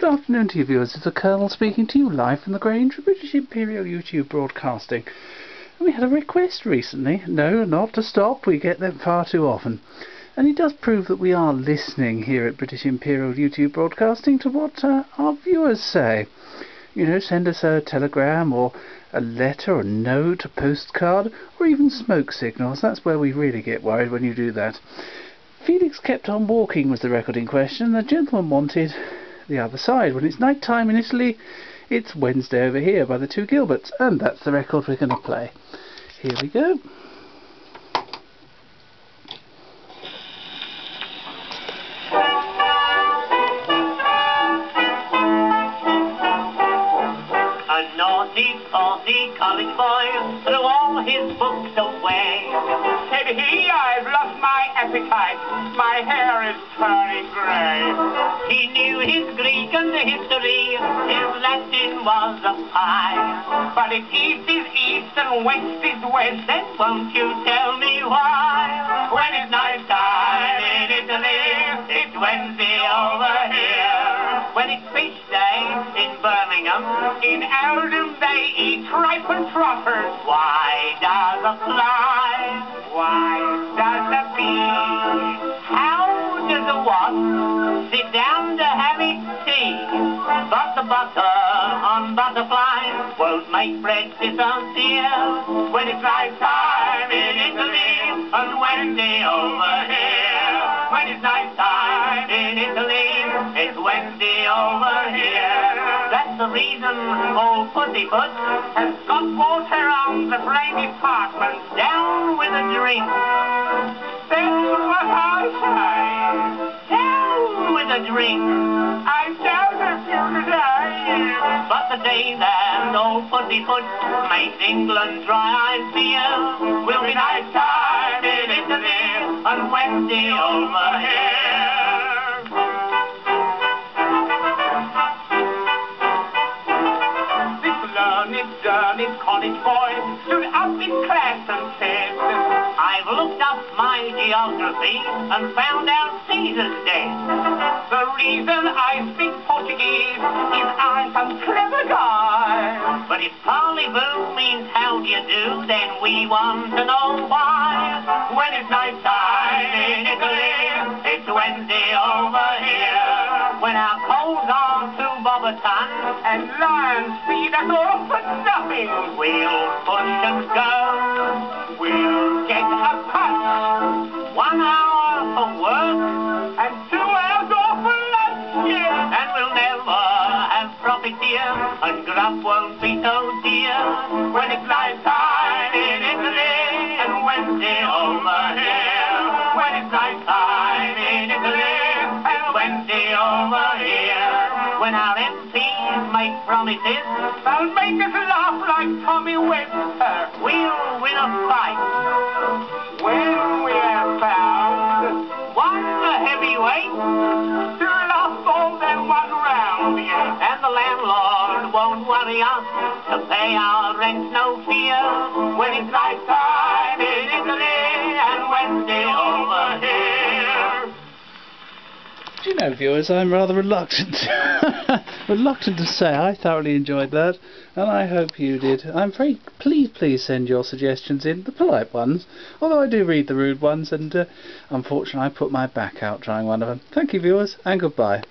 Good afternoon to you viewers, it's the Colonel speaking to you live from the Grange for British Imperial YouTube Broadcasting. We had a request recently, no, not to stop, we get them far too often. And it does prove that we are listening here at British Imperial YouTube Broadcasting to what uh, our viewers say. You know, send us a telegram or a letter or a note, a postcard, or even smoke signals. That's where we really get worried when you do that. Felix kept on walking was the record in question. The gentleman wanted the other side. When it's night time in Italy, it's Wednesday over here by the two Gilberts, and that's the record we're going to play. Here we go. A naughty, saucy college boy threw all his books away. Said he, my hair is turning grey. He knew his Greek and history, his Latin was a pie. But if east is east and west is west, Then won't you tell me why? When it's night time in Italy, it's Wednesday over here. When it's fish day in Birmingham, in Oldham they eat tripe and trotters. why does a fly? Why sit down to have its tea? But the butter on butterflies won't make bread disappear. When it's night time in Italy and Wednesday over here. When it's night time in Italy, it's Wednesday over here. That's the reason old Pussyfoot Has got water on the brain department. down with a drink, with. I if you today. But the day that old Pussyfoot makes England dry, I fear, will be night time in Italy and Wednesday over here. This learned, learned college boy stood up in class geography and found out Caesar's dead. The reason I speak Portuguese is I'm some clever guy. But if parley-vous means how do you do, then we want to know why. When it's night time in Italy, it's Wednesday over here. When our coals on to Bobaton, And lions feed us all for nothing. we'll push and go. We'll be so dear. When it's night time in Italy, and Wednesday over here. When it's night time in Italy, and Wednesday over here. When our MPs make promises, They'll make us laugh like Tommy Webster. Uh, we'll win a fight. Us to pay our rent, no fear. When it's night time in Italy and Wednesday over here. Do you know, viewers, I'm rather reluctant, reluctant to say I thoroughly enjoyed that, and I hope you did. I'm very please, please send your suggestions in, the polite ones, although I do read the rude ones, and uh, unfortunately I put my back out trying one of them. Thank you, viewers, and goodbye.